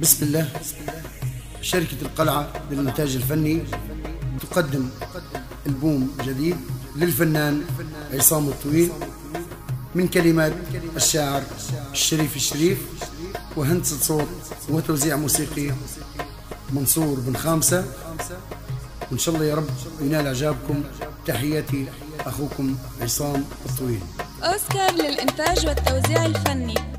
بسم الله. شركة القلعة للإنتاج الفني تقدم ألبوم جديد للفنان عصام الطويل من كلمات الشاعر الشريف الشريف وهندسة صوت وتوزيع موسيقي منصور بن خامسة. وإن شاء الله يا رب ينال إعجابكم. تحياتي أخوكم عصام الطويل. أوسكار للإنتاج والتوزيع الفني.